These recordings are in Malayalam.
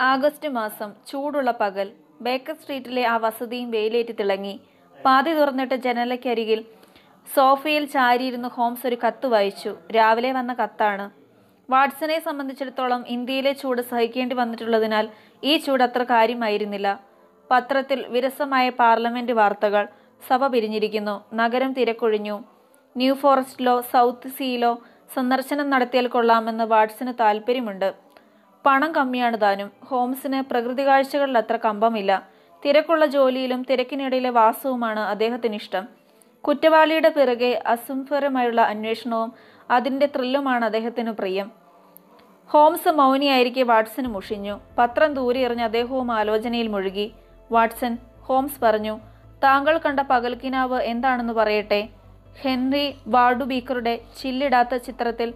ആഗസ്റ്റ് മാസം ചൂടുള്ള പകൽ ബേക്കർ സ്ട്രീറ്റിലെ ആ വസതിയും വെയിലേറ്റ് തിളങ്ങി. പാതി തുറന്നിട്ട് ജനലയ്ക്കരികിൽ സോഫയിൽ ചാരിയിരുന്ന് ഹോംസ് ഒരു കത്ത് വായിച്ചു. രാവിലെ വന്ന കത്താണ്. വാട്സനെ സംബന്ധിച്ചിടത്തോളം ഇന്ത്യയിലെ ചൂട് സഹിക്കേണ്ടി വന്നിട്ടുള്ളതിനാൽ ഈ ചൂട് അത്ര കാര്യമായിരുന്നില്ല. പത്രത്തിൽ വിരസമായ പാർലമെന്റ് വാർത്തകൾ സഭ പിരിഞ്ഞിരിക്കുന്നു. നഗരം തിരക്കൊഴിഞ്ഞു. ന്യൂ ഫോറസ്റ്റിലോ സൗത്ത് സീയിലോ സന്ദർശനം നടത്തിയാൽ കൊള്ളാമെന്ന് വാട്സന് താല്പര്യമുണ്ട് പണം കമ്മിയാണ് താനും. ഹോംസിന് പ്രകൃതി കാഴ്ചകളിൽ അത്ര കമ്പമില്ല. തിരക്കുള്ള ജോലിയിലും തിരക്കിനിടയിലെ വാസവുമാണ് അദ്ദേഹത്തിന് ഇഷ്ടം. കുറ്റവാളിയുടെ പിറകെ അസംഫരമായുള്ള അന്വേഷണവും അതിന്റെ ത്രില്ലുമാണ് അദ്ദേഹത്തിന് പ്രിയം. ഹോംസ് മൗനിയായിരിക്കെ വാട്സന് മുഷിഞ്ഞു. പത്രം ദൂരെ എറിഞ്ഞ് അദ്ദേഹവും ആലോചനയിൽ മുഴുകി. വാട്സൺ ഹോംസ് പറഞ്ഞു താങ്കൾ കണ്ട പകൽക്കിനാവ് എന്താണെന്ന് പറയട്ടെ? ഹെൻറി വാർഡുബീക്കറുടെ ചില്ലിടാത്ത ചിത്രത്തിൽ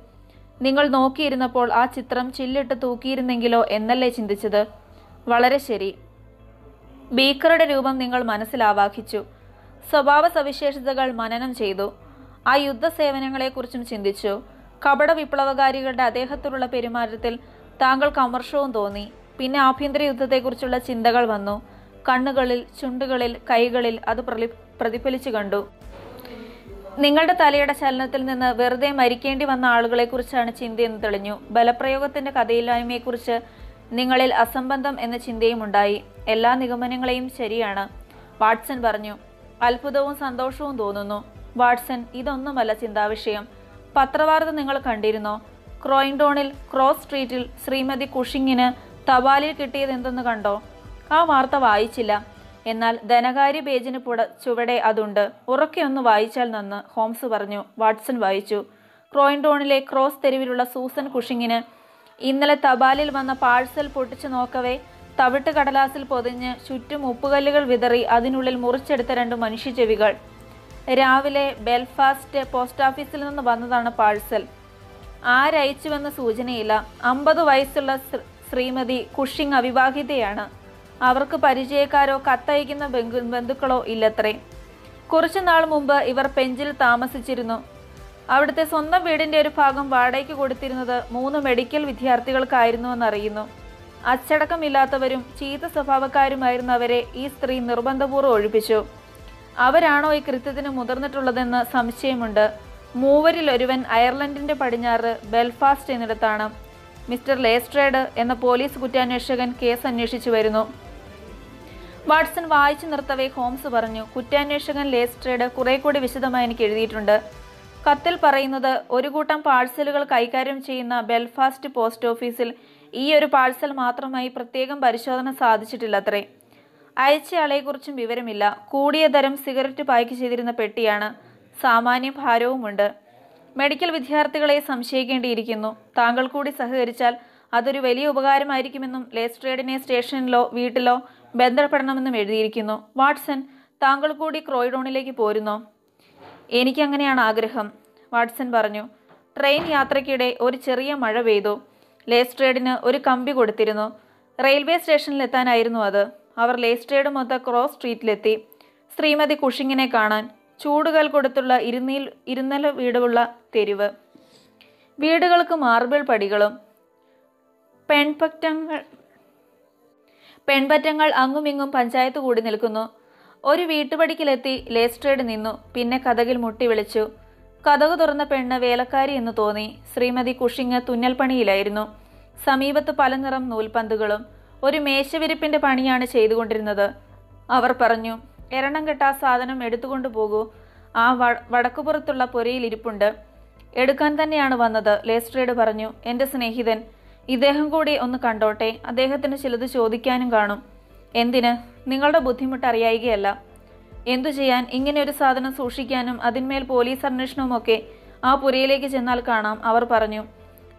നിങ്ങൾ നോക്കിയിരുന്നപ്പോൾ ആ ചിത്രം ചില്ലിട്ട് തൂക്കിയിരുന്നെങ്കിലോ എന്നല്ലേ ചിന്തിച്ചത്? വളരെ ശരി. ബീക്കറുടെ രൂപം നിങ്ങൾ മനസ്സിലാവാഹിച്ചു. സ്വഭാവ സവിശേഷതകൾ മനനം ചെയ്തു. ആ യുദ്ധസേവനങ്ങളെക്കുറിച്ചും ചിന്തിച്ചു. കപട വിപ്ലവകാരികളുടെ അദ്ദേഹത്തോടുള്ള പെരുമാറ്റത്തിൽ താങ്കൾക്ക് അമർഷവും തോന്നി. പിന്നെ ആഭ്യന്തര യുദ്ധത്തെക്കുറിച്ചുള്ള ചിന്തകൾ വന്നു. കണ്ണുകളിൽ ചുണ്ടുകളിൽ കൈകളിൽ അത് പ്രതിഫലിച്ചു കണ്ടു. നിങ്ങളുടെ തലയുടെ ചലനത്തിൽ നിന്ന് വെറുതെ മരിക്കേണ്ടി വന്ന ആളുകളെക്കുറിച്ചാണ് ചിന്തയെന്ന് തെളിഞ്ഞു. ബലപ്രയോഗത്തിന്റെ കഥയില്ലായ്മയെക്കുറിച്ച് നിങ്ങളിൽ അസംബന്ധം എന്ന ചിന്തയും ഉണ്ടായി. എല്ലാ നിഗമനങ്ങളെയും ശരിയാണ് വാട്സൺ പറഞ്ഞു. അത്ഭുതവും സന്തോഷവും തോന്നുന്നു. വാട്സൺ ഇതൊന്നുമല്ല ചിന്താവിഷയം. പത്രവാർത്ത നിങ്ങൾ കണ്ടിരുന്നോ? ക്രോയിൻഡോണിൽ ക്രോസ് സ്ട്രീറ്റിൽ ശ്രീമതി കുഷിങ്ങിന് തപാലിൽ കിട്ടിയത് എന്തെന്ന് കണ്ടോ? ആ വാർത്ത വായിച്ചില്ല. എന്നാൽ ധനകാര്യ പേജിന് പുട ചുവടെ അതുണ്ട്. ഉറക്കെ ഒന്ന് വായിച്ചാൽ നന്ന് ഹോംസ് പറഞ്ഞു. വാട്സൺ വായിച്ചു. ക്രോയിൻഡോണിലെ ക്രോസ് തെരുവിലുള്ള സൂസൻ കുഷിങ്ങിന് ഇന്നലെ തപാലിൽ വന്ന പാഴ്സൽ പൊട്ടിച്ചു നോക്കവേ. തവിട്ട് കടലാസിൽ പൊതിഞ്ഞ് ചുറ്റും ഉപ്പുകല്ലുകൾ വിതറി അതിനുള്ളിൽ മുറിച്ചെടുത്ത രണ്ട് മനുഷ്യ ചെവികൾ. രാവിലെ ബെൽഫാസ്റ്റ് പോസ്റ്റ് ഓഫീസിൽ നിന്ന് വന്നതാണ് പാഴ്സൽ. ആരയച്ചുവെന്ന സൂചനയില്ല. അമ്പത് വയസ്സുള്ള ശ്രീമതി കുഷിങ് അവിവാഹിതയാണ്. അവർക്ക് പരിചയക്കാരോ കത്തയക്കുന്ന ബന്ധു- ബന്ധുക്കളോ ഇല്ലത്രേ. കുറച്ചു നാൾ മുമ്പ് ഇവർ പെഞ്ചിൽ താമസിച്ചിരുന്നു. അവിടുത്തെ സ്വന്തം വീടിന്റെ ഒരു ഭാഗം വാടകയ്ക്ക് കൊടുത്തിരുന്നത് മൂന്ന് മെഡിക്കൽ വിദ്യാർത്ഥികൾക്കായിരുന്നു വിദ്യാർത്ഥികൾക്കായിരുന്നുവെന്നറിയുന്നു. അച്ചടക്കമില്ലാത്തവരും ചീത്ത സ്വഭാവക്കാരുമായിരുന്ന അവരെ ഈ സ്ത്രീ നിർബന്ധപൂർവം ഒഴിപ്പിച്ചു. അവരാണോ ഈ കൃത്യത്തിന് മുതിർന്നിട്ടുള്ളതെന്ന് സംശയമുണ്ട്. മൂവരിൽ ഒരുവൻ അയർലൻഡിന്റെ പടിഞ്ഞാറ് ബെൽഫാസ്റ്റ് എന്നിടത്താണ്. മിസ്റ്റർ ലേസ്ട്രേഡ് എന്ന പോലീസ് കുറ്റാന്വേഷകൻ കേസ് അന്വേഷിച്ചു വരുന്നു. വാട്സൺ വായിച്ചു നിർത്തവേ ഹോംസ് പറഞ്ഞു. കുറ്റാന്വേഷകൻ ലേസ്ട്രേഡ് കുറെ കൂടി വിശദമായി എനിക്ക് എഴുതിയിട്ടുണ്ട്. കത്തിൽ പറയുന്നത് ഒരു കൂട്ടം പാഴ്സലുകൾ കൈകാര്യം ചെയ്യുന്ന ബെൽഫാസ്റ്റ് പോസ്റ്റ് ഓഫീസിൽ ഈ ഒരു പാഴ്സൽ മാത്രമായി പ്രത്യേകം പരിശോധന സാധിച്ചിട്ടില്ലത്രേ. അയച്ചയാളെക്കുറിച്ചും വിവരമില്ല. കൂടിയ തരം സിഗരറ്റ് പായ്ക്ക് ചെയ്തിരുന്ന പെട്ടിയാണ്. സാമാന്യ ഭാരവുമുണ്ട്. മെഡിക്കൽ വിദ്യാർത്ഥികളെ സംശയിക്കേണ്ടിയിരിക്കുന്നു. താങ്കൾ കൂടി സഹകരിച്ചാൽ അതൊരു വലിയ ഉപകാരമായിരിക്കുമെന്നും ലേസ്ട്രേഡിനെ സ്റ്റേഷനിലോ വീട്ടിലോ ബന്ധപ്പെടണമെന്നും എഴുതിയിരിക്കുന്നു. വാട്സൺ താങ്കൾ കൂടി ക്രോയിഡോണിലേക്ക് പോരുന്നോ? എനിക്കങ്ങനെയാണ് ആഗ്രഹം വാട്സൺ പറഞ്ഞു. ട്രെയിൻ യാത്രയ്ക്കിടെ ഒരു ചെറിയ മഴ പെയ്തു. ലേസ്ട്രേഡിന് ഒരു കമ്പി കൊടുത്തിരുന്നു. റെയിൽവേ സ്റ്റേഷനിലെത്താനായിരുന്നു അത്. അവർ ലേസ്ട്രേഡ് മൊത്ത ക്രോസ് സ്ട്രീറ്റിലെത്തി. ശ്രീമതി കുഷിങ്ങിനെ കാണാൻ. ചൂടുകൾ കൊടുത്തുള്ള ഇരുന്നീൽ ഇരുന്നല വീടുള്ള തെരുവ്. വീടുകൾക്ക് മാർബിൾ പടികളും. പെൺപറ്റങ്ങൾ പെൺപറ്റങ്ങൾ അങ്ങുമിങ്ങും പഞ്ചായത്ത് കൂടി നിൽക്കുന്നു. ഒരു വീട്ടുപടിക്കിലെത്തി ലേസ്ട്രേഡ് നിന്നു. പിന്നെ കഥകിൽ മുട്ടി വിളിച്ചു. കഥകു തുറന്ന പെണ്ണ് വേലക്കാരി എന്ന് തോന്നി. ശ്രീമതി കുഷിങ് തുന്നൽപ്പണിയിലായിരുന്നു. സമീപത്ത് പല നിറം നൂൽപന്തുകളും ഒരു മേശവിരിപ്പിന്റെ പണിയാണ് ചെയ്തുകൊണ്ടിരുന്നത്. അവർ പറഞ്ഞു എരണം കെട്ട സാധനം എടുത്തുകൊണ്ടു പോകൂ. ആ വടക്കുപുറത്തുള്ള പുരയിൽ ഇരിപ്പുണ്ട്. എടുക്കാൻ തന്നെയാണ് വന്നത് ലേസ്ട്രേഡ് പറഞ്ഞു. എന്റെ സ്നേഹിതൻ ഇദ്ദേഹം കൂടി ഒന്ന് കണ്ടോട്ടെ. അദ്ദേഹത്തിന് ചിലത് ചോദിക്കാനും കാണും. എന്തിന്? നിങ്ങളുടെ ബുദ്ധിമുട്ട് അറിയായികയല്ല. എന്തു ചെയ്യാൻ ഇങ്ങനെ ഒരു സാധനം സൂക്ഷിക്കാനും അതിന്മേൽ പോലീസ് അന്വേഷണവും ഒക്കെ ആ പുരയിലേക്ക് ചെന്നാൽ കാണാം അവർ പറഞ്ഞു.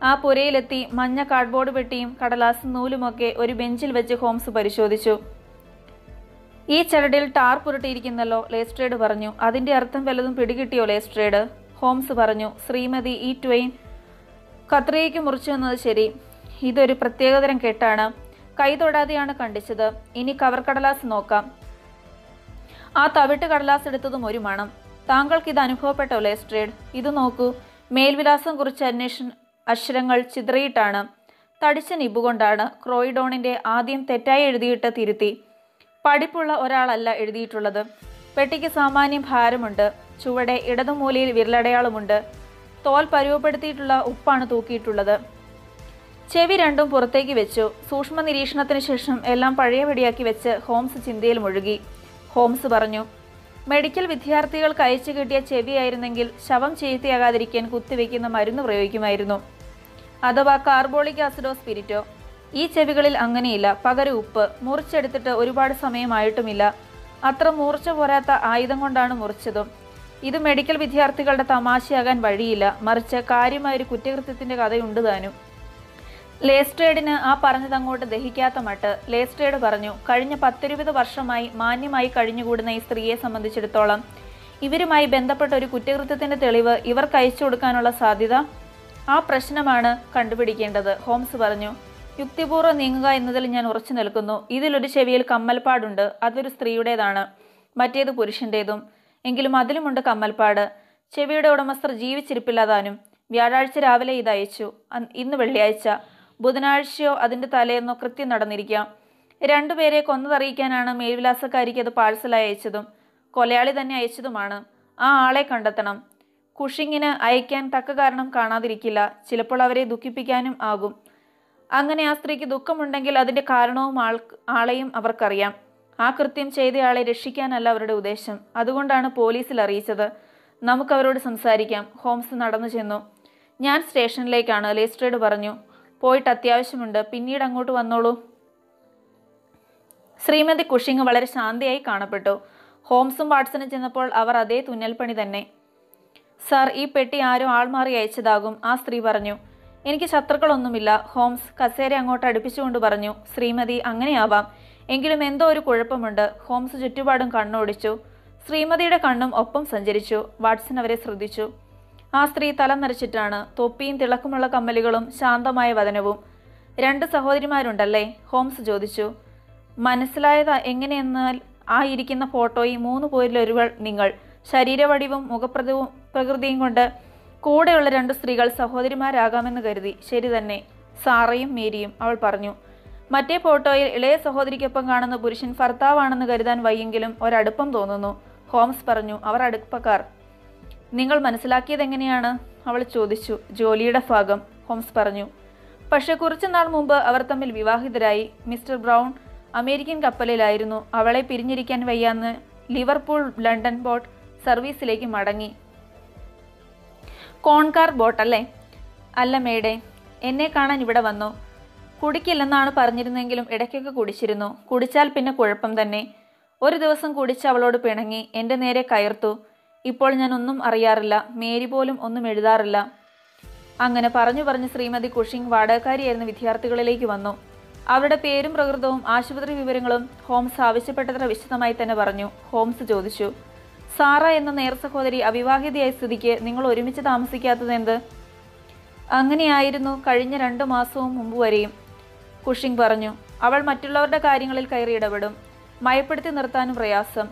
ആ പുരയിലെത്തി മഞ്ഞ കാർഡ്ബോർഡ് പെട്ടിയും കടലാസ് നൂലുമൊക്കെ ഒരു ബെഞ്ചിൽ വെച്ച് ഹോംസ് പരിശോധിച്ചു. ഈ ചരടിൽ ടാർ പുരട്ടിയിരിക്കുന്നല്ലോ ലേസ്ട്രേഡ് പറഞ്ഞു. അതിന്റെ അർത്ഥം വല്ലതും പിടികിട്ടിയോ ലേസ്ട്രേഡ്? ഹോംസ് പറഞ്ഞു. ശ്രീമതി ഈ ട്വെയിൻ കത്രികയ്ക്ക് മുറിച്ചു എന്നത് ശരി. ഇതൊരു പ്രത്യേകതരം കെട്ടാണ്. കൈ തൊടാതെയാണ് കണ്ടിച്ചത്. ഇനി കവർ കടലാസ് നോക്കാം. ആ തവിട്ട് കടലാസ് എടുത്തതും ഒരു മണം. താങ്കൾക്ക് ഇത് അനുഭവപ്പെട്ടോ ലേസ്ട്രേഡ് ഇത് നോക്കൂ. മേൽവിലാസം കുറിച്ച് അന്വേഷണ അക്ഷരങ്ങൾ ചിതറിയിട്ടാണ്. തടിച്ച നിബുകൊണ്ടാണ് ക്രോയിഡോണിന്റെ ആദ്യം തെറ്റായി എഴുതിയിട്ട് തിരുത്തി. പഠിപ്പുള്ള ഒരാളല്ല എഴുതിയിട്ടുള്ളത്. പെട്ടിക്ക് സാമാന്യം ഭാരമുണ്ട്. ചുവടെ ഇടതുമൂലയിൽ വിരലടയാളമുണ്ട്. തോൽ പരുവപ്പെടുത്തിയിട്ടുള്ള ഉപ്പാണ് തൂക്കിയിട്ടുള്ളത്. ചെവി രണ്ടും പുറത്തേക്ക് വെച്ചു. സൂക്ഷ്മ നിരീക്ഷണത്തിന് ശേഷം എല്ലാം പഴയപടിയാക്കി വെച്ച് ഹോംസ് ചിന്തയിൽ മുഴുകി. ഹോംസ് പറഞ്ഞു മെഡിക്കൽ വിദ്യാർത്ഥികൾക്ക് അയച്ചു കിട്ടിയ ചെവിയായിരുന്നെങ്കിൽ ശവം ചീത്തയാകാതിരിക്കാൻ കുത്തിവെക്കുന്ന മരുന്ന് പ്രയോഗിക്കുമായിരുന്നു. അഥവാ കാർബോളിക് ആസിഡോ സ്പിരിറ്റോ. ഈ ചെവികളിൽ അങ്ങനെയില്ല. പകരം ഉപ്പ്. മുറിച്ചെടുത്തിട്ട് ഒരുപാട് സമയമായിട്ടുമില്ല. അത്ര മൂർച്ച പോരാത്ത ആയുധം കൊണ്ടാണ് മുറിച്ചതും. ഇത് മെഡിക്കൽ വിദ്യാർത്ഥികളുടെ തമാശയാകാൻ വഴിയില്ല. മറിച്ച് കാര്യമായൊരു കുറ്റകൃത്യത്തിന്റെ കഥയുണ്ട് താനും. ലേസ്ട്രേഡിന് ആ പറഞ്ഞത് അങ്ങോട്ട് ദഹിക്കാത്ത മട്ട് ലേസ്ട്രേഡ് പറഞ്ഞു കഴിഞ്ഞ പത്തിരുപത് വർഷമായി മാന്യമായി കഴിഞ്ഞുകൂടുന്ന ഈ സ്ത്രീയെ സംബന്ധിച്ചിടത്തോളം ഇവരുമായി ബന്ധപ്പെട്ട ഒരു കുറ്റകൃത്യത്തിന്റെ തെളിവ് ഇവർക്ക് അയച്ചു കൊടുക്കാനുള്ള സാധ്യത ആ പ്രശ്നമാണ് കണ്ടുപിടിക്കേണ്ടത് ഹോംസ് പറഞ്ഞു. യുക്തിപൂർവം നീങ്ങുക എന്നതിൽ ഞാൻ ഉറച്ചു നിൽക്കുന്നു. ഇതിലൊരു ചെവിയിൽ കമ്മൽപ്പാടുണ്ട്. അതൊരു സ്ത്രീയുടേതാണ്. മറ്റേത് പുരുഷന്റേതും. എങ്കിലും അതിലുമുണ്ട് കമ്മൽപ്പാട്. ചെവിയുടെ ഉടമസ്ഥർ ജീവിച്ചിരിപ്പില്ലാതാനും വ്യാഴാഴ്ച രാവിലെ ഇത് അയച്ചു. അന്ന് ഇന്ന് വെള്ളിയാഴ്ച. ബുധനാഴ്ചയോ അതിന്റെ തലേന്നോ കൃത്യം നടന്നിരിക്കാം. രണ്ടുപേരെ കൊന്നതറിയിക്കാനാണ് മേൽവിലാസക്കാരിക്ക് അത് പാഴ്സലായി അയച്ചതും കൊലയാളി തന്നെ അയച്ചതുമാണ്. ആ ആളെ കണ്ടെത്തണം. കുഷിങ്ങിന് അയക്കാൻ തക്ക കാരണം കാണാതിരിക്കില്ല. ചിലപ്പോൾ അവരെ ദുഃഖിപ്പിക്കാനും ആകും. അങ്ങനെ ആ സ്ത്രീക്ക് ദുഃഖമുണ്ടെങ്കിൽ അതിന്റെ കാരണവും ആൾ ആളെയും അവർക്കറിയാം. ആ കൃത്യം ചെയ്തയാളെ രക്ഷിക്കാനല്ല അവരുടെ ഉദ്ദേശം. അതുകൊണ്ടാണ് പോലീസിൽ അറിയിച്ചത്. നമുക്കവരോട് സംസാരിക്കാം. ഹോംസ് നടന്നു ചെന്നു. ഞാൻ സ്റ്റേഷനിലേക്കാണ്. ലേസ്ട്രേഡ് പറഞ്ഞു. പോയിട്ട് അത്യാവശ്യമുണ്ട്. പിന്നീട് അങ്ങോട്ട് വന്നോളൂ. ശ്രീമതി കുഷിങ് വളരെ ശാന്തിയായി കാണപ്പെട്ടു. ഹോംസും വാട്സനും ചെന്നപ്പോൾ അവർ അതേ തുന്നൽപ്പണി തന്നെ. സാർ ഈ പെട്ടി ആരോ ആൾമാറി അയച്ചതാകും ആ സ്ത്രീ പറഞ്ഞു. എനിക്ക് ശത്രുക്കളൊന്നുമില്ല ഹോംസ് കസേര അങ്ങോട്ട് അടുപ്പിച്ചുകൊണ്ട് പറഞ്ഞു. ശ്രീമതി അങ്ങനെയാവാം. എങ്കിലും എന്തോ ഒരു കുഴപ്പമുണ്ട് ഹോംസ് ചുറ്റുപാടും കണ്ണോടിച്ചു. ശ്രീമതിയുടെ കണ്ണും ഒപ്പം സഞ്ചരിച്ചു. വാട്സൺ അവരെ ശ്രദ്ധിച്ചു. ആ സ്ത്രീ തല നരച്ചിട്ടാണ് തൊപ്പിയും തിളക്കമുള്ള കമ്മലുകളും ശാന്തമായ വദനവും രണ്ട് സഹോദരിമാരുണ്ടല്ലേ? ഹോംസ് ചോദിച്ചു. മനസ്സിലായത് എങ്ങനെയെന്നാൽ ആ ഇരിക്കുന്ന ഫോട്ടോയിൽ മൂന്ന് പേരിലൊരുവൾ നിങ്ങൾ. ശരീരവടിവും മുഖപ്രതവും പ്രകൃതിയും കൊണ്ട് കൂടെയുള്ള രണ്ട് സ്ത്രീകൾ സഹോദരിമാരാകാമെന്ന് കരുതി. ശരി തന്നെ. സാറയും മേരിയും അവൾ പറഞ്ഞു. മറ്റേ ഫോട്ടോയിൽ ഇളയ സഹോദരിക്കൊപ്പം കാണുന്ന പുരുഷൻ ഭർത്താവാണെന്ന് കരുതാൻ വയ്യെങ്കിലും ഒരടുപ്പം തോന്നുന്നു. ഹോംസ് പറഞ്ഞു. അവർ അടുപ്പക്കാർ. നിങ്ങൾ മനസ്സിലാക്കിയത് എങ്ങനെയാണ്? അവൾ ചോദിച്ചു. ജോലിയുടെ ഭാഗം ഹോംസ് പറഞ്ഞു. പക്ഷേ കുറച്ചു നാൾ മുമ്പ് അവർ തമ്മിൽ വിവാഹിതരായി. മിസ്റ്റർ ബ്രൗൺ അമേരിക്കൻ കപ്പലിലായിരുന്നു. അവളെ പിരിഞ്ഞിരിക്കാൻ വയ്യാന്ന് ലിവർപൂൾ ലണ്ടൻ ബോട്ട് സർവീസിലേക്ക് മടങ്ങി. കോൺകാർ ബോട്ടല്ലേ അല്ല? മേഡേ എന്നെ കാണാൻ ഇവിടെ വന്നു. കുടിക്കില്ലെന്നാണ് പറഞ്ഞിരുന്നെങ്കിലും ഇടയ്ക്കൊക്കെ കുടിച്ചിരുന്നു. കുടിച്ചാൽ പിന്നെ കുഴപ്പം തന്നെ. ഒരു ദിവസം കുടിച്ച് അവളോട് പിണങ്ങി. എന്റെ നേരെ കയർത്തു. ഇപ്പോൾ ഞാൻ ഒന്നും അറിയാറില്ല. മേരി പോലും ഒന്നും എഴുതാറില്ല. അങ്ങനെ പറഞ്ഞു പറഞ്ഞ് ശ്രീമതി കുഷിംഗ് വാടകക്കാരിയായിരുന്ന വിദ്യാർത്ഥികളിലേക്ക് വന്നു. അവരുടെ പേരും പ്രകൃതവും ആശുപത്രി വിവരങ്ങളും ഹോംസ് ആവശ്യപ്പെട്ടത്ര വിശദമായി തന്നെ പറഞ്ഞു. ഹോംസ് ചോദിച്ചു സാറ എന്ന നേർ സഹോദരി അവിവാഹിതയായ സ്ഥിതിക്ക് നിങ്ങൾ ഒരുമിച്ച് താമസിക്കാത്തത് എന്ത്? അങ്ങനെയായിരുന്നു കഴിഞ്ഞ രണ്ട് മാസവും മുമ്പ് വരെയും. കുഷിംഗ് പറഞ്ഞു അവൾ മറ്റുള്ളവരുടെ കാര്യങ്ങളിൽ കയറി ഇടപെടും. മയപ്പെടുത്തി നിർത്താനും പ്രയാസം.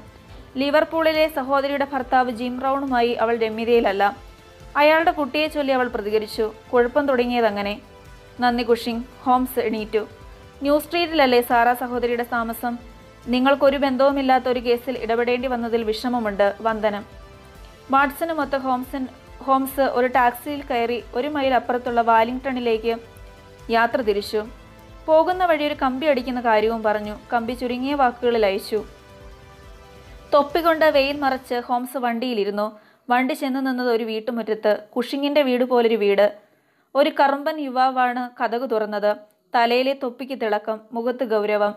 ലിവർപൂളിലെ സഹോദരിയുടെ ഭർത്താവ് ജിം റൗണുമായി അവൾ രമ്യതയിലല്ല. അയാളുടെ കുട്ടിയെ ചൊല്ലി അവൾ പ്രതികരിച്ചു. കുഴപ്പം തുടങ്ങിയതങ്ങനെ. നന്ദി കുഷിങ് ഹോംസ് എണീറ്റു. ന്യൂ സ്ട്രീറ്റിലല്ലേ സാറ സഹോദരിയുടെ താമസം? നിങ്ങൾക്കൊരു ബന്ധവുമില്ലാത്ത ഒരു കേസിൽ ഇടപെടേണ്ടി വന്നതിൽ വിഷമമുണ്ട്. വന്ദനം. വാട്സനുമൊത്ത് ഹോംസൻ ഹോംസ് ഒരു ടാക്സിയിൽ കയറി ഒരു മൈൽ അപ്പുറത്തുള്ള വാലിംഗ്ടണിലേക്ക് യാത്ര തിരിച്ചു. പോകുന്ന വഴി ഒരു കമ്പി അടിക്കുന്ന കാര്യവും പറഞ്ഞു. കമ്പി ചുരുങ്ങിയ വാക്കുകളിൽ അയച്ചു. തൊപ്പികൊണ്ട് വെയിൽ മറച്ച് ഹോംസ് വണ്ടിയിലിരുന്നു. വണ്ടി ചെന്നു നിന്നത് ഒരു വീട്ടുമുറ്റത്ത്. കുഷിങ്ങിന്റെ വീട് പോലൊരു വീട്. ഒരു കറുമ്പൻ യുവാവാണ് കഥകു തുറന്നത്. തലയിലെ തൊപ്പിക്ക് തിളക്കം മുഖത്ത് ഗൗരവം.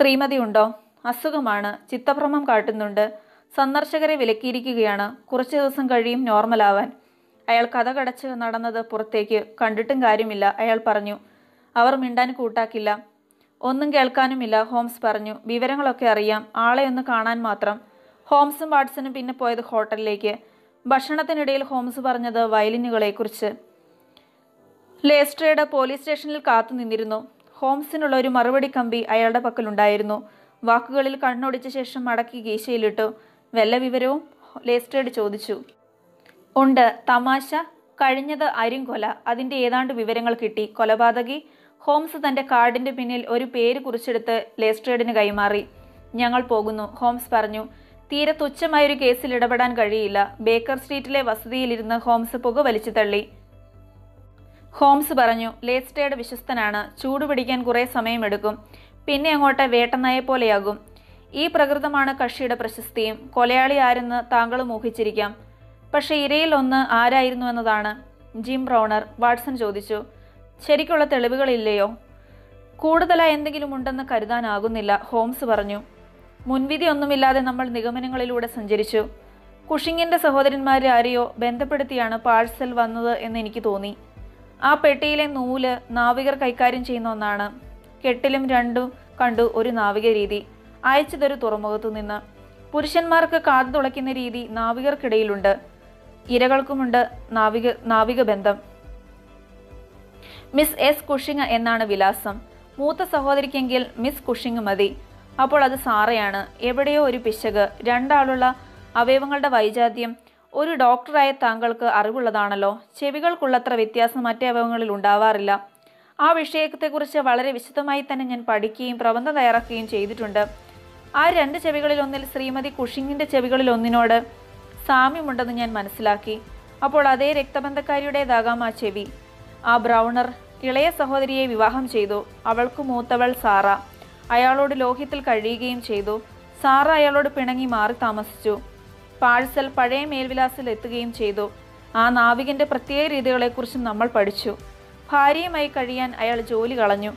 ശ്രീമതി ഉണ്ടോ? അസുഖമാണ്. ചിത്തഭ്രമം കാട്ടുന്നുണ്ട്. സന്ദർശകരെ വിലക്കിയിരിക്കുകയാണ്. കുറച്ച് ദിവസം കഴിയും നോർമലാവാൻ. അയാൾ കഥ കടച്ച് നടന്നത് പുറത്തേക്ക്. കണ്ടിട്ടും കാര്യമില്ല. അയാൾ പറഞ്ഞു അവർ മിണ്ടാൻ കൂട്ടാക്കില്ല. ഒന്നും കേൾക്കാനുമില്ല ഹോംസ് പറഞ്ഞു. വിവരങ്ങളൊക്കെ അറിയാം. ആളെ ഒന്ന് കാണാൻ മാത്രം. ഹോംസും വാട്സനും പിന്നെ പോയത് ഹോട്ടലിലേക്ക്. ഭക്ഷണത്തിനിടയിൽ ഹോംസ് പറഞ്ഞത് വയലിനുകളെക്കുറിച്ച്. ലേസ്ട്രേഡ് പോലീസ് സ്റ്റേഷനിൽ കാത്തു നിന്നിരുന്നു. ഹോംസിനുള്ള ഒരു മറുപടി കമ്പി അയാളുടെ പക്കലുണ്ടായിരുന്നു. വാക്കുകളിൽ കണ്ണൊടിച്ച ശേഷം മടക്കി ഗീശയിലിട്ടു. വല്ല വിവരവും? ലേസ്ട്രേഡ് ചോദിച്ചു. ഉണ്ട്. തമാശ. കഴിഞ്ഞത് അരിങ്കൊല. അതിന്റെ ഏതാണ്ട് വിവരങ്ങൾ കിട്ടി. കൊലപാതകി. ഹോംസ് തന്റെ കാർഡിന്റെ പിന്നിൽ ഒരു പേര് കുറിച്ചെടുത്ത് ലേസ്ട്രേഡിന് കൈമാറി. ഞങ്ങൾ പോകുന്നു. ഹോംസ് പറഞ്ഞു. തീരെ തുച്ഛമായൊരു കേസിൽ ഇടപെടാൻ കഴിയില്ല. ബേക്കർ സ്ട്രീറ്റിലെ വസതിയിലിരുന്ന് ഹോംസ് പുക വലിച്ചു തള്ളി. ഹോംസ് പറഞ്ഞു ലേസ്റ്റേഡ് വിശ്വസ്തനാണ്. ചൂടുപിടിക്കാൻ കുറേ സമയമെടുക്കും. പിന്നെ അങ്ങോട്ട് വേട്ടനായെ പോലെയാകും. ഈ പ്രകൃതമാണ് കക്ഷിയുടെ പ്രശസ്തിയും. കൊലയാളി ആരെന്ന് താങ്കളും ഊഹിച്ചിരിക്കാം. പക്ഷെ ഇരയിൽ ഒന്ന് ആരായിരുന്നു എന്നതാണ്. ജിം ബ്രൗണർ വാട്സൺ ചോദിച്ചു ശരിക്കുള്ള തെളിവുകളില്ലയോ? കൂടുതലായി എന്തെങ്കിലും ഉണ്ടെന്ന് കരുതാനാകുന്നില്ല ഹോംസ് പറഞ്ഞു. മുൻവിധി ഒന്നുമില്ലാതെ നമ്മൾ നിഗമനങ്ങളിലൂടെ സഞ്ചരിച്ചു. കുഷിങ്ങിന്റെ സഹോദരന്മാരെ ആരെയോ ബന്ധപ്പെടുത്തിയാണ് പാഴ്സൽ വന്നത് എന്ന് എനിക്ക് തോന്നി. ആ പെട്ടിയിലെ നൂൽ നാവികർ കൈകാര്യം ചെയ്യുന്ന ഒന്നാണ്. കെട്ടിലും രണ്ടും കണ്ടു ഒരു നാവിക രീതി. അയച്ചതൊരു തുറമുഖത്തു നിന്ന്. പുരുഷന്മാർക്ക് കാതു തുളയ്ക്കുന്ന രീതി നാവികർക്കിടയിലുണ്ട്. ഇരകൾക്കുമുണ്ട് നാവിക നാവിക ബന്ധം. മിസ് എസ് കുഷിങ് എന്നാണ് വിലാസം. മൂത്ത സഹോദരിക്കെങ്കിൽ മിസ് കുഷിങ് മതി. അപ്പോൾ അത് സാറയാണ്. എവിടെയോ ഒരു പിശക്. രണ്ടാളുള്ള അവയവങ്ങളുടെ വൈജാത്യം ഒരു ഡോക്ടറായ താങ്കൾക്ക് അറിവുള്ളതാണല്ലോ. ചെവികൾക്കുള്ളത്ര വ്യത്യാസം മറ്റേ അവയവങ്ങളിൽ ഉണ്ടാവാറില്ല. ആ വിഷയത്തെക്കുറിച്ച് വളരെ വിശദമായി തന്നെ ഞാൻ പഠിക്കുകയും പ്രബന്ധം തയ്യാറാക്കുകയും ചെയ്തിട്ടുണ്ട്. ആ രണ്ട് ചെവികളിലൊന്നിൽ ശ്രീമതി കുഷിങ്ങിന്റെ ചെവികളിലൊന്നിനോട് സാമ്യമുണ്ടെന്ന് ഞാൻ മനസ്സിലാക്കി. അപ്പോൾ അതേ രക്തബന്ധക്കാരിയുടേതാകാം ആ ചെവി. ആ ബ്രൗണർ ഇളയ സഹോദരിയെ വിവാഹം ചെയ്തു. അവൾക്ക് മൂത്തവൾ സാറ. അയാളോട് ലോഹ്യത്തിൽ കഴിയുകയും ചെയ്തു. സാറ അയാളോട് പിണങ്ങി മാറി താമസിച്ചു. പാഴ്സൽ പഴയ മേൽവിലാസിൽ എത്തുകയും ചെയ്തു. ആ നാവികന്റെ പ്രത്യേക രീതികളെക്കുറിച്ചും നമ്മൾ പഠിച്ചു. ഭാര്യയുമായി കഴിയാൻ അയാൾ ജോലി കളഞ്ഞു.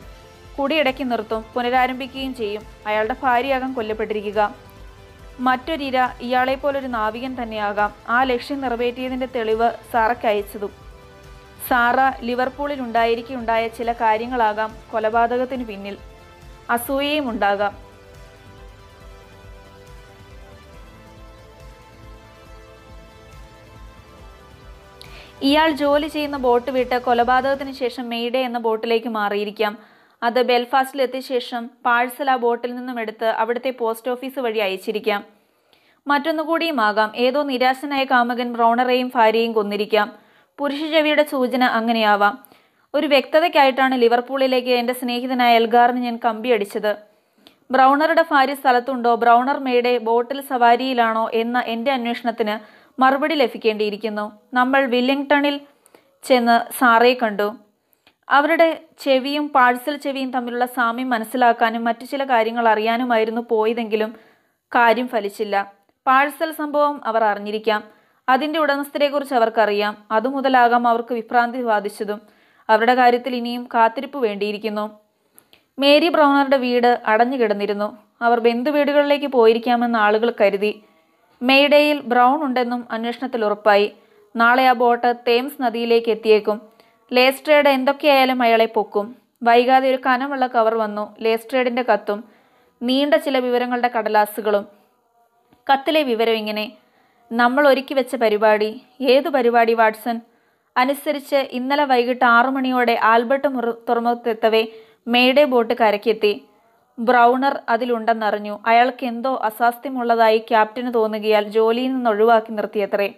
കുടിയിടയ്ക്ക് നിർത്തും പുനരാരംഭിക്കുകയും ചെയ്യും. അയാളുടെ ഭാര്യയാകാം കൊല്ലപ്പെട്ടിരിക്കുക. മറ്റൊരിര ഇയാളെപ്പോലൊരു നാവികൻ തന്നെയാകാം. ആ ലക്ഷ്യം നിറവേറ്റിയതിന്റെ തെളിവ് സാറയ്ക്ക് അയച്ചതും. സാറ ലിവർപൂളിൽ ഉണ്ടായിരിക്കുണ്ടായ ചില കാര്യങ്ങളാകാം കൊലപാതകത്തിന് പിന്നിൽ. അസൂയയും ഉണ്ടാകാം. ഇയാൾ ജോലി ചെയ്യുന്ന ബോട്ട് വിട്ട് കൊലപാതകത്തിന് ശേഷം മെയ്ഡേ എന്ന ബോട്ടിലേക്ക് മാറിയിരിക്കാം. അത് ബെൽഫാസ്റ്റിൽ ബെൽഫാസ്റ്റിലെത്തിയ ശേഷം പാഴ്സൽ ആ ബോട്ടിൽ നിന്നും എടുത്ത് അവിടുത്തെ പോസ്റ്റ് ഓഫീസ് വഴി അയച്ചിരിക്കാം. മറ്റൊന്നുകൂടിയും ആകാം. ഏതോ നിരാശനായ കാമകൻ റോണറേയും ഭാര്യയും കൊന്നിരിക്കാം. പുരുഷ ചെവിയുടെ സൂചന അങ്ങനെയാവാം. ഒരു വ്യക്തതയ്ക്കായിട്ടാണ് ലിവർപൂളിലേക്ക് എന്റെ സ്നേഹിതനായ എൽഗാറിന് ഞാൻ കമ്പിയടിച്ചത്. ബ്രൗണറുടെ ഭാര്യ സ്ഥലത്തുണ്ടോ? ബ്രൗണർ മേയുടെ ബോട്ടിൽ സവാരിയിലാണോ എന്ന എന്റെ അന്വേഷണത്തിന് മറുപടി ലഭിക്കേണ്ടിയിരിക്കുന്നു. നമ്മൾ വില്ലിംഗ്ടണിൽ ചെന്ന് സാറയെ കണ്ടു. അവരുടെ ചെവിയും പാഴ്സൽ ചെവിയും തമ്മിലുള്ള സാമ്യം മനസ്സിലാക്കാനും മറ്റു ചില കാര്യങ്ങൾ അറിയാനുമായിരുന്നു പോയതെങ്കിലും കാര്യം ഫലിച്ചില്ല. പാഴ്സൽ സംഭവം അവർ അറിഞ്ഞിരിക്കാം. അതിന്റെ ഉടമസ്ഥരെക്കുറിച്ച് അവർക്കറിയാം. അതുമുതലാകാം അവർക്ക് വിഭ്രാന്തി ബാധിച്ചതും. അവരുടെ കാര്യത്തിൽ ഇനിയും കാത്തിരിപ്പ് വേണ്ടിയിരിക്കുന്നു. മേരി ബ്രൗണറുടെ വീട് അടഞ്ഞു കിടന്നിരുന്നു. അവർ ബന്ധുവീടുകളിലേക്ക് പോയിരിക്കാമെന്ന് ആളുകൾ കരുതി. മെയ്ഡേയിൽ ബ്രൗൺ ഉണ്ടെന്നും അന്വേഷണത്തിൽ ഉറപ്പായി. നാളെ ആ ബോട്ട് തേംസ് നദിയിലേക്ക് എത്തിയേക്കും. ലേസ്ട്രേഡ് എന്തൊക്കെയായാലും അയാളെ പൊക്കും. വൈകാതെ ഒരു കനമുള്ള കവർ വന്നു ലേസ്ട്രേഡിന്റെ കത്തും നീണ്ട ചില വിവരങ്ങളുടെ കടലാസുകളും. കത്തിലെ വിവരം ഇങ്ങനെ നമ്മൾ ഒരുക്കി വെച്ച പരിപാടി. ഏതു പരിപാടി വാട്സൺ? അനുസരിച്ച് ഇന്നലെ വൈകിട്ട് ആറു മണിയോടെ ആൽബർട്ട് തുറമുഖത്തെത്തവേ മെയ്ഡേ ബോട്ട് കരക്കെത്തി ബ്രൗണർ അതിലുണ്ടെന്നറിഞ്ഞു. അയാൾക്ക് എന്തോ അസ്വാസ്ഥ്യമുള്ളതായി ക്യാപ്റ്റന് തോന്നുകയാൽ ജോലിയിൽ നിന്ന് ഒഴിവാക്കി നിർത്തിയത്രേ.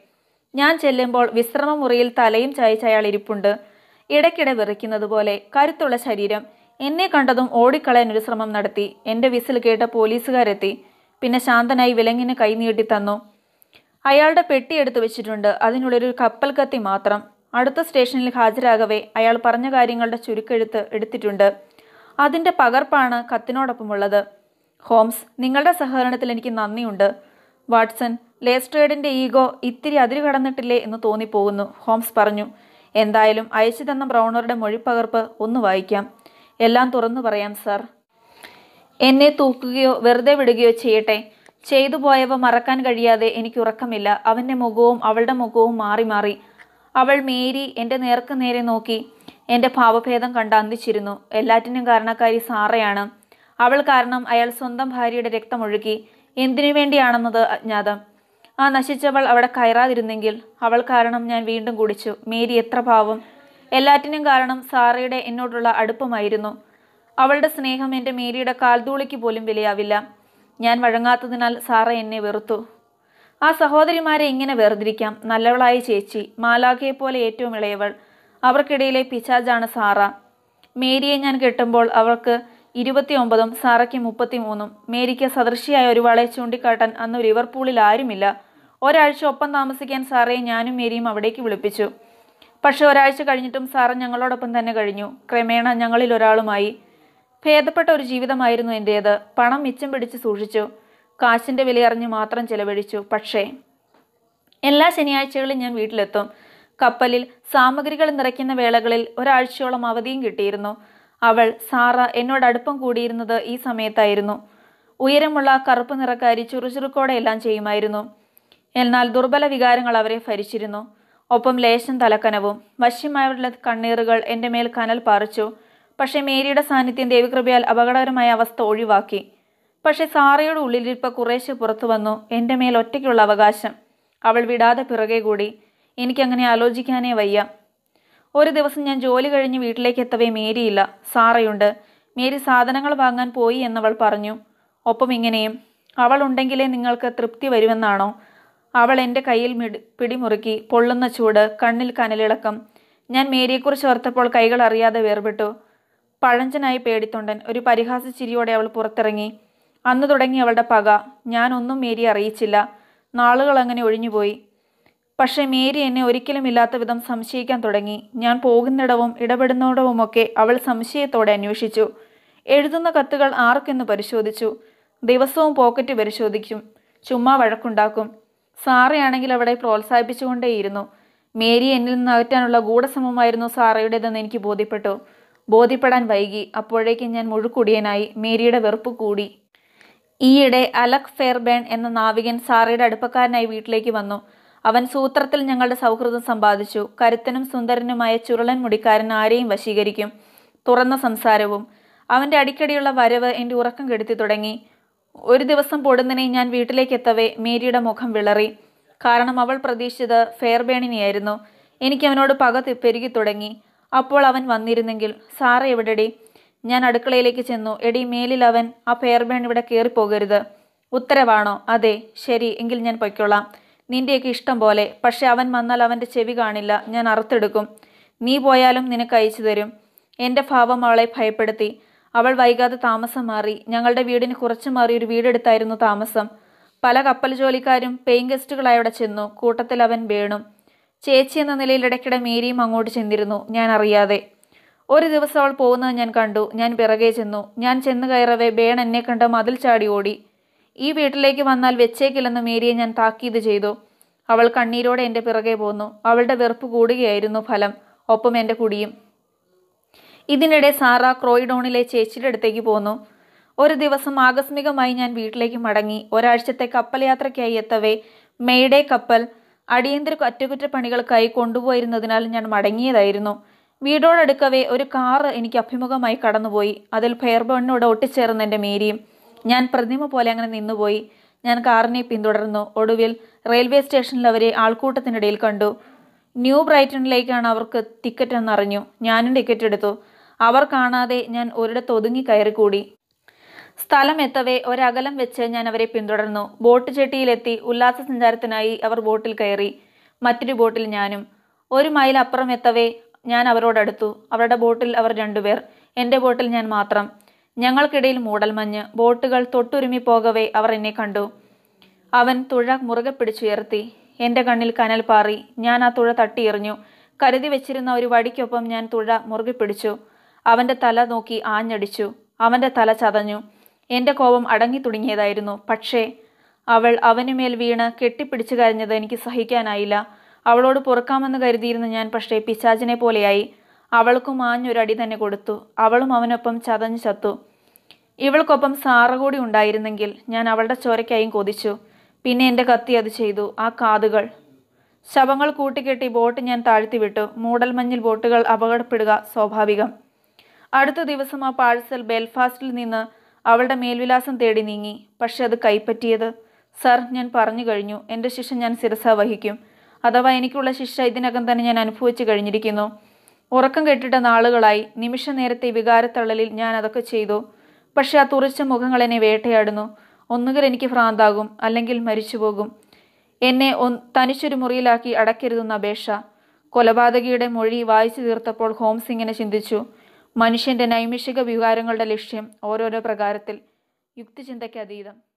ഞാൻ ചെല്ലുമ്പോൾ വിശ്രമമുറിയിൽ തലയും ചായച്ച അയാൾ ഇരിപ്പുണ്ട്. ഇടയ്ക്കിടെ വിറയ്ക്കുന്നത് പോലെ കരുത്തുള്ള ശരീരം. എന്നെ കണ്ടതും ഓടിക്കളയാൻ ഒരു ശ്രമം നടത്തി. എന്റെ വിസിൽ കേട്ട പോലീസുകാരെത്തി. പിന്നെ ശാന്തനായി വിലങ്ങിന് കൈനീട്ടി തന്നു. അയാളുടെ പെട്ടി എടുത്തു വെച്ചിട്ടുണ്ട്. അതിനുള്ളിൽ ഒരു കപ്പൽ കത്തി മാത്രം. അടുത്ത സ്റ്റേഷനിൽ ഹാജരാകവേ അയാൾ പറഞ്ഞ കാര്യങ്ങളുടെ ചുരുക്കെഴുത്ത് എടുത്തിട്ടുണ്ട്. അതിന്റെ പകർപ്പാണ് കത്തിനോടൊപ്പമുള്ളത്. ഹോംസ് നിങ്ങളുടെ സഹകരണത്തിൽ എനിക്ക് നന്ദിയുണ്ട്. വാട്സൺ ലേസ്ട്രേഡിന്റെ ഈഗോ ഇത്തിരി അതിരു കടന്നിട്ടില്ലേ എന്ന് തോന്നിപ്പോകുന്നു ഹോംസ് പറഞ്ഞു. എന്തായാലും അയച്ചു തന്ന ബ്രൗണറുടെ മൊഴിപ്പകർപ്പ് ഒന്ന് വായിക്കാം. എല്ലാം തുറന്നു പറയാം സാർ. എന്നെ തൂക്കുകയോ വെറുതെ വിടുകയോ ചെയ്യട്ടെ. ചെയ്തു പോയവ മറക്കാൻ കഴിയാതെ എനിക്ക് ഉറക്കമില്ല. അവന്റെ മുഖവും അവളുടെ മുഖവും മാറി മാറി. അവൾ മേരി എന്റെ നേർക്ക് നേരെ നോക്കി. എന്റെ ഭാവഭേദം കണ്ട് അന്തിച്ചിരുന്നു. എല്ലാറ്റിനും കാരണക്കാരി സാറയാണ്. അവൾ കാരണം അയാൾ സ്വന്തം ഭാര്യയുടെ രക്തമൊഴുകി എന്തിനു വേണ്ടിയാണെന്നത് അജ്ഞാതം. ആ നശിച്ചവൾ അവിടെ കയറാതിരുന്നെങ്കിൽ അവൾ കാരണം ഞാൻ വീണ്ടും കുടിച്ചു. മേരി എത്ര പാവം. എല്ലാറ്റിനും കാരണം സാറയുടെ എന്നോടുള്ള അടുപ്പമായിരുന്നു. അവളുടെ സ്നേഹം എന്റെ മേരിയുടെ കാൽതൂളിക്ക് പോലും വിലയാവില്ല. ഞാൻ വഴങ്ങാത്തതിനാൽ സാറ എന്നെ വെറുത്തു. ആ സഹോദരിമാരെ ഇങ്ങനെ വേർതിരിക്കാം. നല്ലവളായ ചേച്ചി മാലാഖയെ പോലെ ഏറ്റവും ഇളയവൾ. അവർക്കിടയിലെ പിശാജാണ് സാറ. മേരിയെ ഞാൻ കെട്ടുമ്പോൾ അവൾക്ക് ഇരുപത്തിയൊമ്പതും സാറയ്ക്ക് മുപ്പത്തിമൂന്നും. മേരിക്ക് സദൃശിയായ ഒരു വളയെ ചൂണ്ടിക്കാട്ടാൻ അന്ന് ലിവർപൂളിൽ ആരുമില്ല. ഒരാഴ്ച ഒപ്പം താമസിക്കാൻ സാറയെ ഞാനും മേരിയും അവിടേക്ക് വിളിപ്പിച്ചു. പക്ഷെ ഒരാഴ്ച കഴിഞ്ഞിട്ടും സാറ ഞങ്ങളോടൊപ്പം തന്നെ കഴിഞ്ഞു. ക്രമേണ ഞങ്ങളിൽ ഒരാളുമായി. ഭേദപ്പെട്ട ഒരു ജീവിതമായിരുന്നു എന്റേത് പണം മിച്ചം പിടിച്ച് സൂക്ഷിച്ചു. കാശിന്റെ വിലയറിഞ്ഞ് മാത്രം ചിലവഴിച്ചു. പക്ഷേ എല്ലാ ശനിയാഴ്ചകളിലും ഞാൻ വീട്ടിലെത്തും. കപ്പലിൽ സാമഗ്രികൾ നിറയ്ക്കുന്ന വേളകളിൽ ഒരാഴ്ചയോളം അവധിയും കിട്ടിയിരുന്നു. അവൾ സാറ എന്നോട് അടുപ്പം കൂടിയിരുന്നത് ഈ സമയത്തായിരുന്നു. ഉയരമുള്ള കറുപ്പ് നിറക്കാരി ചുറുചുറുക്കോടെ എല്ലാം ചെയ്യുമായിരുന്നു. എന്നാൽ ദുർബല വികാരങ്ങൾ അവരെ ഭരിച്ചിരുന്നു. ഒപ്പം ലേശം തലക്കനവും വശ്യമായുള്ള കണ്ണീറുകൾ എന്റെ മേൽ കനൽ പാറിച്ചു. പക്ഷേ മേരിയുടെ സാന്നിധ്യം ദേവികൃപയാൽ അപകടകരമായ അവസ്ഥ ഒഴിവാക്കി. പക്ഷേ സാറയുടെ ഉള്ളിലിരിപ്പ് കുറേശ്ശെ പുറത്തു വന്നു. എന്റെ മേൽ ഒറ്റയ്ക്കുള്ള അവകാശം. അവൾ വിടാതെ പിറകെ കൂടി. എനിക്കങ്ങനെ ആലോചിക്കാനേ വയ്യ. ഒരു ദിവസം ഞാൻ ജോലി കഴിഞ്ഞ് വീട്ടിലേക്ക് എത്തവേ മേരിയില്ല. സാറയുണ്ട്. മേരി സാധനങ്ങൾ വാങ്ങാൻ പോയി എന്നവൾ പറഞ്ഞു. ഒപ്പം ഇങ്ങനെയും. അവൾ ഉണ്ടെങ്കിലേ നിങ്ങൾക്ക് തൃപ്തി വരുമെന്നാണോ? അവൾ എന്റെ കയ്യിൽ മിടി പിടിമുറുക്കി. പൊള്ളുന്ന ചൂട് കണ്ണിൽ കനലിളക്കം. ഞാൻ മേരിയെക്കുറിച്ച് ഓർത്തപ്പോൾ കൈകൾ അറിയാതെ വേർപെട്ടു. പഴഞ്ചനായി പേടിത്തൊണ്ടൻ. ഒരു പരിഹാസ ചിരിയോടെ അവൾ പുറത്തിറങ്ങി. അന്ന് തുടങ്ങി അവളുടെ പക. ഞാനൊന്നും മേരി അറിയിച്ചില്ല. നാളുകൾ അങ്ങനെ ഒഴിഞ്ഞുപോയി. പക്ഷേ മേരി എന്നെ ഒരിക്കലും ഇല്ലാത്ത വിധം സംശയിക്കാൻ തുടങ്ങി. ഞാൻ പോകുന്നിടവും ഇടപെടുന്നിടവുമൊക്കെ അവൾ സംശയത്തോടെ അന്വേഷിച്ചു. എഴുതുന്ന കത്തുകൾ ആർക്കെന്ന് പരിശോധിച്ചു. ദിവസവും പോക്കറ്റ് പരിശോധിക്കും. ചുമ്മാ വഴക്കുണ്ടാക്കും. സാറയാണെങ്കിൽ അവിടെ പ്രോത്സാഹിപ്പിച്ചുകൊണ്ടേയിരുന്നു. മേരി എന്നിൽ നിന്ന് അകറ്റാനുള്ള ഗൂഢശ്രമമായിരുന്നു സാറയുടേതെന്ന് എനിക്ക് ബോധ്യപ്പെട്ടു. ബോധ്യപ്പെടാൻ വൈകി. അപ്പോഴേക്കും ഞാൻ മുഴുക്കുടിയനായി മേരിയുടെ വെറുപ്പ് കൂടി. ഈയിടെ അലക് ഫെയർബേൺ എന്ന നാവികൻ സാറയുടെ അടുപ്പക്കാരനായി വീട്ടിലേക്ക് വന്നു. അവൻ സൂത്രത്തിൽ ഞങ്ങളുടെ സൗഹൃദം സമ്പാദിച്ചു. കരുത്തനും സുന്ദരനുമായ ചുരുളൻ മുടിക്കാരൻ ആരെയും വശീകരിക്കും. തുറന്ന സംസാരവും. അവന്റെ അടിക്കടിയുള്ള വരവ് എന്റെ ഉറക്കം കെടുത്തി തുടങ്ങി. ഒരു ദിവസം പൊടുന്നനെ ഞാൻ വീട്ടിലേക്ക് എത്തവേ മേരിയുടെ മുഖം വിളറി. കാരണം അവൾ പ്രതീക്ഷിച്ചത് ഫെയർബേണിനെയായിരുന്നു. എനിക്ക് അവനോട് പക പെരുകി തുടങ്ങി. അപ്പോൾ അവൻ വന്നിരുന്നെങ്കിൽ സാറ എവിടെടി? ഞാൻ അടുക്കളയിലേക്ക് ചെന്നു. എടി മേലിൽ അവൻ ആ ഫെയർബേൺ ഇവിടെ കയറിപ്പോകരുത് ഉത്തരവാണോ? അതെ. ശരി എങ്കിൽ ഞാൻ പൊയ്ക്കൊള്ളാം നിന്റെയൊക്കെ ഇഷ്ടം പോലെ. പക്ഷെ അവൻ വന്നാൽ അവന്റെ ചെവി കാണില്ല. ഞാൻ അറുത്തെടുക്കും. നീ പോയാലും നിനക്ക് അയച്ചു തരും. എന്റെ ഭാവം അവളെ ഭയപ്പെടുത്തി. അവൾ വൈകാതെ താമസം മാറി. ഞങ്ങളുടെ വീടിന് കുറച്ചു മാറി ഒരു വീടെടുത്തായിരുന്നു താമസം. പല കപ്പൽ ജോലിക്കാരും പെയിങ് ഗസ്റ്റുകളായി അവിടെ ചെന്നു. കൂട്ടത്തിൽ അവൻ വേണു. ചേച്ചി എന്ന നിലയിൽ ഇടയ്ക്കിടെ മേരിയും അങ്ങോട്ട് ചെന്നിരുന്നു. ഞാൻ അറിയാതെ. ഒരു ദിവസം അവൾ പോകുന്നത് ഞാൻ കണ്ടു. ഞാൻ പിറകെ ചെന്നു. ഞാൻ ചെന്ന് കയറവേ ബേൺ എന്നെ കണ്ട് മതിൽ ചാടി ഓടി. ഈ വീട്ടിലേക്ക് വന്നാൽ വെച്ചേക്കില്ലെന്ന് മേരിയെ ഞാൻ താക്കീത് ചെയ്തു. അവൾ കണ്ണീരോടെ എന്റെ പിറകെ പോന്നു. അവളുടെ വെറുപ്പ് കൂടുകയായിരുന്നു ഫലം. ഒപ്പം എന്റെ കുടിയും. ഇതിനിടെ സാറ ക്രോയിഡോണിലെ ചേച്ചിയുടെ അടുത്തേക്ക് പോന്നു. ഒരു ദിവസം ആകസ്മികമായി ഞാൻ വീട്ടിലേക്ക് മടങ്ങി. ഒരാഴ്ചത്തെ കപ്പൽ യാത്രയ്ക്കായി എത്തവേ മെയ്ഡേ കപ്പൽ അടിയന്തര അറ്റകുറ്റപ്പണികൾക്കായി കൊണ്ടുപോയിരുന്നതിനാൽ ഞാൻ മടങ്ങിയതായിരുന്നു. വീടോടടുക്കവേ ഒരു കാറ് എനിക്ക് അഭിമുഖമായി കടന്നുപോയി. അതിൽ ഫെയർബോണിനോട് ഒട്ടിച്ചേർന്ന് എന്റെ മേരിയും ഞാൻ പ്രതിമ പോലെ അങ്ങനെ നിന്നുപോയി. ഞാൻ കാറിനെ പിന്തുടർന്നു. ഒടുവിൽ റെയിൽവേ സ്റ്റേഷനിൽ അവരെ ആൾക്കൂട്ടത്തിനിടയിൽ കണ്ടു. ന്യൂ ബ്രൈറ്റണിലേക്കാണ് അവർക്ക് ടിക്കറ്റ് എന്നറിഞ്ഞു ഞാനും ടിക്കറ്റ് എടുത്തു. അവർ കാണാതെ ഞാൻ ഒരിടത്ത് ഒതുങ്ങി കയറിക്കൂടി. സ്ഥലം എത്തവേ ഒരകലം വെച്ച് ഞാൻ അവരെ പിന്തുടർന്നു. ബോട്ട് ചെട്ടിയിലെത്തി ഉല്ലാസ സഞ്ചാരത്തിനായി അവർ ബോട്ടിൽ കയറി. മറ്റൊരു ബോട്ടിൽ ഞാനും. ഒരു മൈൽ അപ്പുറം എത്തവേ ഞാൻ അവരോടടുത്തു അവരുടെ ബോട്ടിൽ അവർ രണ്ടുപേർ എന്റെ ബോട്ടിൽ ഞാൻ മാത്രം. ഞങ്ങൾക്കിടയിൽ മൂടൽമഞ്ഞ് ബോട്ടുകൾ തൊട്ടുരുമി പോകവേ അവർ എന്നെ കണ്ടു. അവൻ തുഴ മുറുകെ പിടിച്ചുയർത്തി. എന്റെ കണ്ണിൽ കനൽ പാറി. ഞാൻ ആ തുഴ തട്ടിയെറിഞ്ഞു. കരുതി വെച്ചിരുന്ന ഒരു വടിക്കൊപ്പം ഞാൻ തുഴ മുറുകെ പിടിച്ചു. അവന്റെ തല നോക്കി ആഞ്ഞടിച്ചു. അവന്റെ തല ചതഞ്ഞു. എന്റെ കോപം അടങ്ങി തുടങ്ങിയതായിരുന്നു. പക്ഷേ അവൾ അവനുമേൽ വീണ് കെട്ടിപ്പിടിച്ചു കരഞ്ഞത് എനിക്ക് സഹിക്കാനായില്ല. അവളോട് പുറക്കാമെന്ന് കരുതിയിരുന്ന ഞാൻ പക്ഷേ പിശാചിനെ പോലെയായി. അവൾക്കും ആഞ്ഞൊരടി തന്നെ കൊടുത്തു. അവളും അവനൊപ്പം ചതഞ്ഞു ചത്തു. ഇവൾക്കൊപ്പം സാറ കൂടി ഉണ്ടായിരുന്നെങ്കിൽ ഞാൻ അവളുടെ ചോരയ്ക്കായും കൊതിച്ചു. പിന്നെ എന്റെ കത്തി അത് ചെയ്തു. ആ കാതുകൾ. ശവങ്ങൾ കൂട്ടിക്കെട്ടി ബോട്ട് ഞാൻ താഴ്ത്തിവിട്ടു. മൂടൽമഞ്ഞിൽ ബോട്ടുകൾ അപകടപ്പെടുക സ്വാഭാവികം. അടുത്ത ദിവസം ആ പാഴ്സൽ ബെൽഫാസ്റ്റിൽ നിന്ന് അവളുടെ മേൽവിലാസം തേടി നീങ്ങി. പക്ഷെ അത് കൈപ്പറ്റിയത്. സർ ഞാൻ പറഞ്ഞു കഴിഞ്ഞു. എന്റെ ശിക്ഷ ഞാൻ ശിരസ വഹിക്കും. അഥവാ എനിക്കുള്ള ശിക്ഷ ഇതിനകം തന്നെ ഞാൻ അനുഭവിച്ചു കഴിഞ്ഞിരിക്കുന്നു. ഉറക്കം കെട്ടിട്ട നാളുകളായി നിമിഷ നേരത്തെ വികാരത്തള്ളലിൽ ഞാൻ അതൊക്കെ ചെയ്തു. പക്ഷെ ആ തുറച്ച മുഖങ്ങൾ എന്നെ വേട്ടയാടുന്നു. ഒന്നുകിൽ എനിക്ക് ഭ്രാന്താകും അല്ലെങ്കിൽ മരിച്ചുപോകും. എന്നെ തനിച്ചൊരു മുറിയിലാക്കി അടക്കരുതെന്ന അപേക്ഷ. കൊലപാതകിയുടെ മൊഴി വായിച്ചു തീർത്തപ്പോൾ ഹോംസ് ഇങ്ങനെ ചിന്തിച്ചു. മനുഷ്യന്റെ നൈമിഷിക വികാരങ്ങളുടെ ലക്ഷ്യം ഓരോരോ പ്രകാരത്തിൽ യുക്തിചിന്തയ്ക്ക് അതീതം.